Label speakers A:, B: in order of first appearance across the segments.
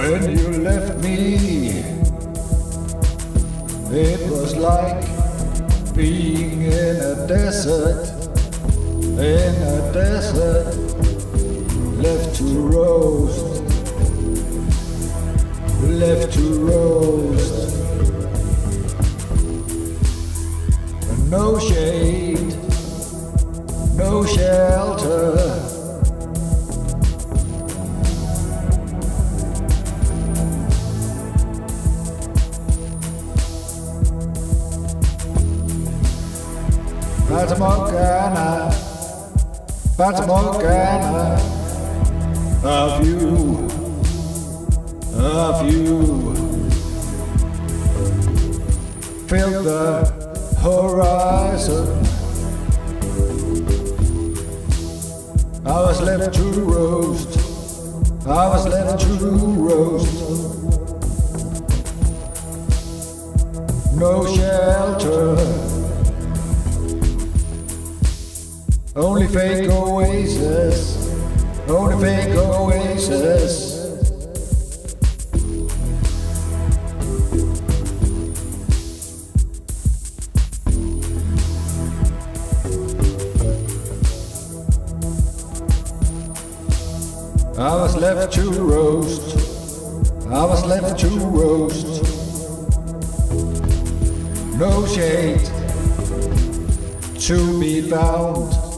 A: When you left me, it was like being in a desert, in a desert, left to roast, left to roast. No shade, no shelter. Fata Morgana, of you, of you. Fill the horizon. I was left to roast, I was left to roast. No shelter. Only fake oasis, only fake oasis. I was left to roast, I was left to roast. No shade to be found.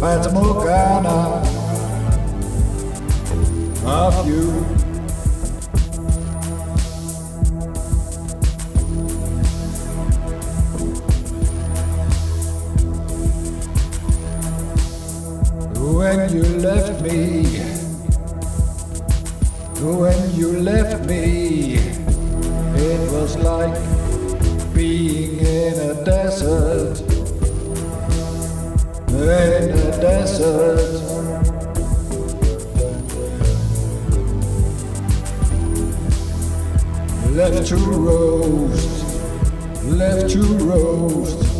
A: Fata Morgana of you. When you left me, when you left me, it was like being in a desert in the desert. Left to roast, left to roast.